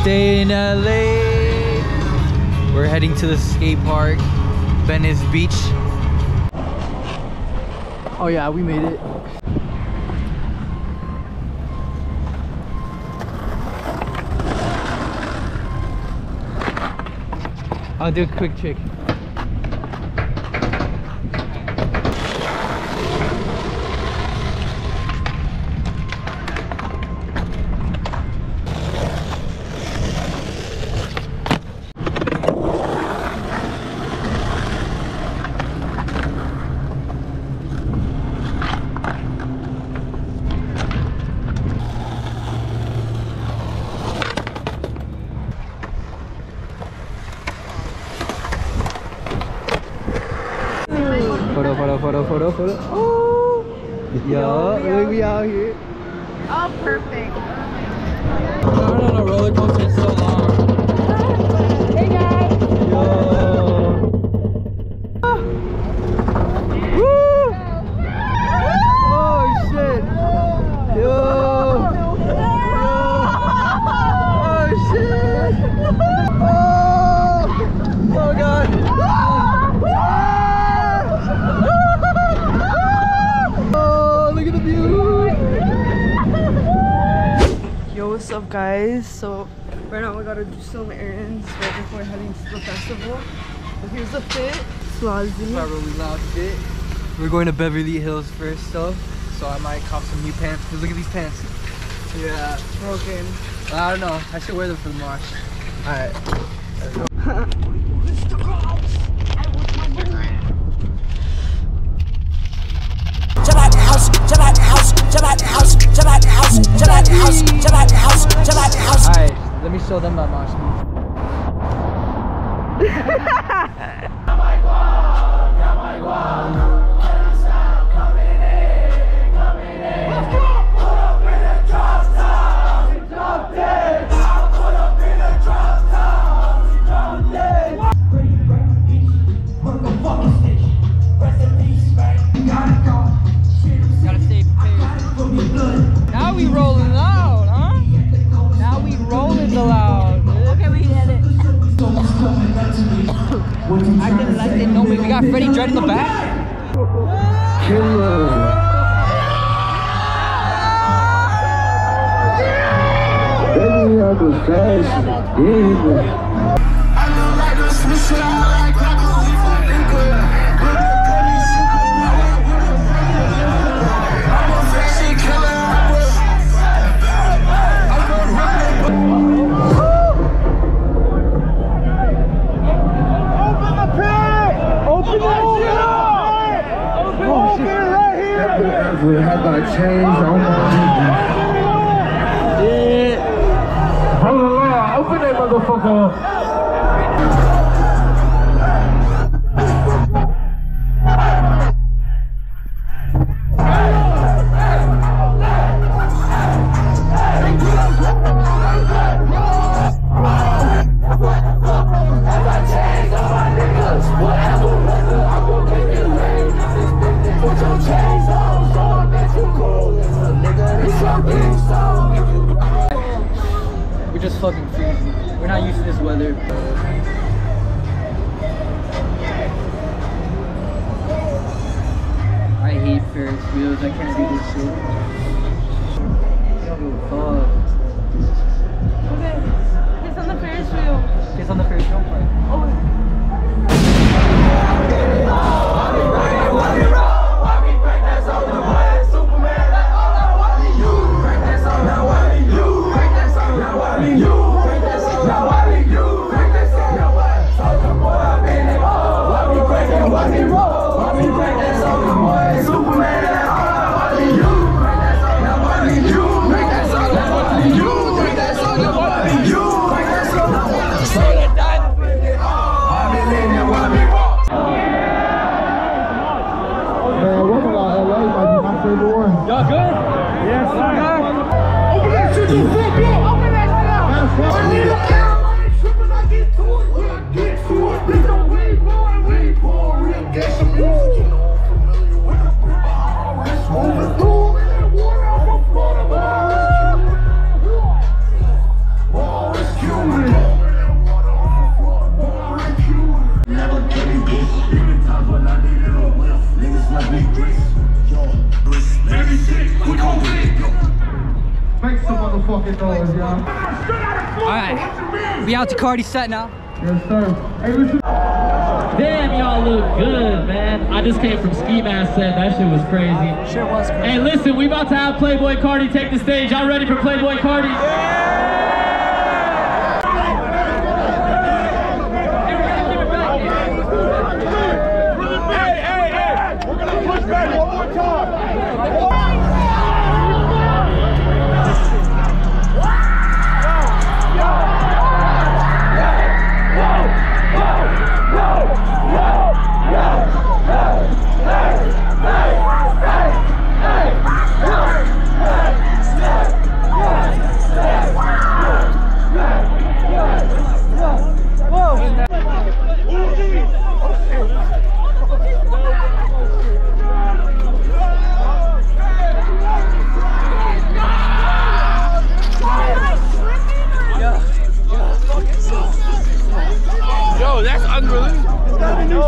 Stay in LA. We're heading to the skate park, Venice Beach. Oh yeah, we made it. I'll do a quick trick. Oh! Yo, look, we out here. Oh, perfect. I've been on a roller coaster so long. What's up, guys? So, right now we gotta do some errands right before heading to the festival. So here's the fit. Swazi. Probably loud fit. We're going to Beverly Hills first though, so I might cop some new pants. Cause look at these pants. Yeah. Broken. I don't know. I should wear them for the march. Alright. Mr. Krabs, I want my money. Jump out the house, jump out the house, jump out the house, jump out the house, jump out the house, jump out the house, jump out the house. Alright, let me show them my march move. Acting like they know me. We got Freddie Dredd in the back. Ever have I changed on my Hallelujah, open that motherfucker. We're fucking freezing. We're not used to this weather. I hate Ferris wheels. I can't do this shit. Yo, fuck. Okay, it's on the Ferris wheel. It's on the Ferris wheel part. Oh, open Alright. We out to Carti set now. Yes, sir. Hey, listen. Damn, y'all look good, man. I just came from Ski Mask set. That shit was crazy. Sure was crazy. Hey, listen, we about to have Playboi Carti take the stage. Y'all ready for Playboi Carti? Not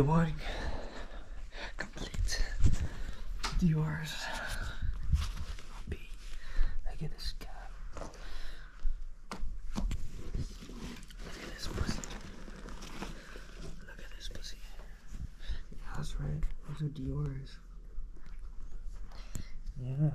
One complete. At this guy. Look at this pussy. Look at this pussy. That's right. Those are Dior's. Yeah.